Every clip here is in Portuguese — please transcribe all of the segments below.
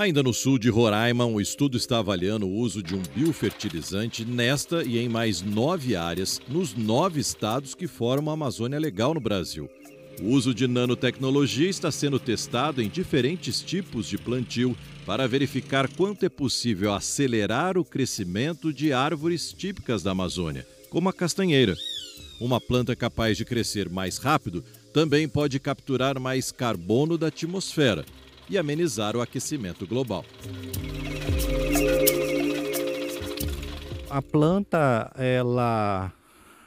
Ainda no sul de Roraima, um estudo está avaliando o uso de um biofertilizante nesta e em mais nove áreas, nos nove estados que formam a Amazônia Legal no Brasil. O uso de nanotecnologia está sendo testado em diferentes tipos de plantio para verificar quanto é possível acelerar o crescimento de árvores típicas da Amazônia, como a castanheira. Uma planta capaz de crescer mais rápido também pode capturar mais carbono da atmosfera e amenizar o aquecimento global. A planta ela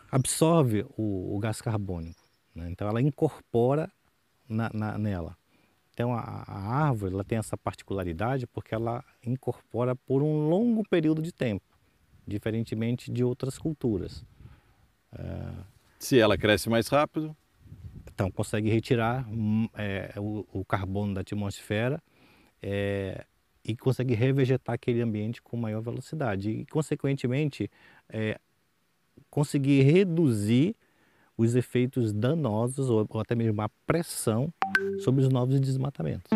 absorve o, o gás carbônico, né? então ela incorpora na, na, nela. Então a, a, árvore ela tem essa particularidade porque ela incorpora por um longo período de tempo, diferentemente de outras culturas. É... Se ela cresce mais rápido, então, consegue retirar hum, é, o, o, carbono da atmosfera é, e consegue revegetar aquele ambiente com maior velocidade. E, consequentemente, é, conseguir reduzir os efeitos danosos ou, ou até mesmo a pressão sobre os novos desmatamentos.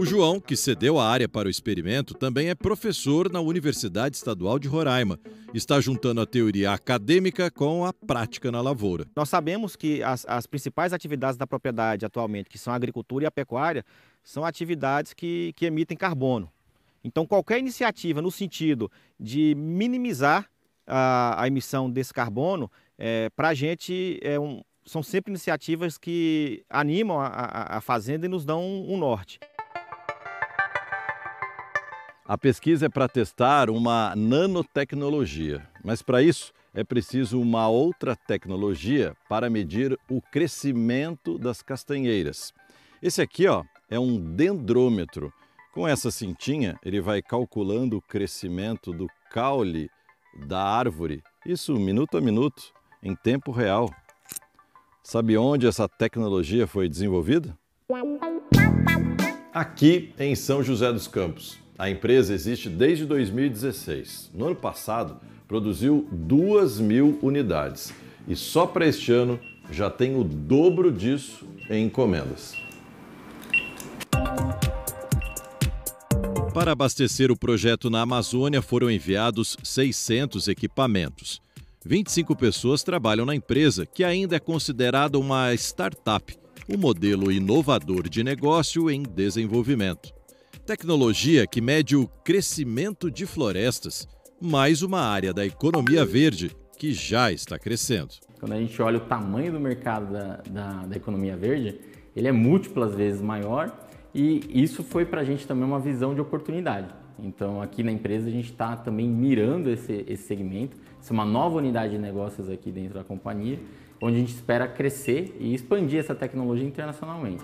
O João, que cedeu a área para o experimento, também é professor na Universidade Estadual de Roraima. Está juntando a teoria acadêmica com a prática na lavoura. Nós sabemos que as, as principais atividades da propriedade atualmente, que são a agricultura e a pecuária, são atividades que, que emitem carbono. Então, qualquer iniciativa no sentido de minimizar a, a emissão desse carbono, é, para a gente é um, são sempre iniciativas que animam a, a, a fazenda e nos dão um, um norte. A pesquisa é para testar uma nanotecnologia, mas para isso é preciso uma outra tecnologia para medir o crescimento das castanheiras. Esse aqui ó, é um dendrômetro. Com essa cintinha, ele vai calculando o crescimento do caule da árvore, isso minuto a minuto, em tempo real. Sabe onde essa tecnologia foi desenvolvida? Aqui em São José dos Campos. A empresa existe desde 2016. No ano passado, produziu 2 mil unidades e só para este ano já tem o dobro disso em encomendas. Para abastecer o projeto na Amazônia foram enviados 600 equipamentos. 25 pessoas trabalham na empresa, que ainda é considerada uma startup, um modelo inovador de negócio em desenvolvimento. Tecnologia que mede o crescimento de florestas, mais uma área da economia verde que já está crescendo. Quando a gente olha o tamanho do mercado da, da, da economia verde, ele é múltiplas vezes maior e isso foi para a gente também uma visão de oportunidade. Então, aqui na empresa, a gente está também mirando esse, esse segmento. Isso é uma nova unidade de negócios aqui dentro da companhia, onde a gente espera crescer e expandir essa tecnologia internacionalmente.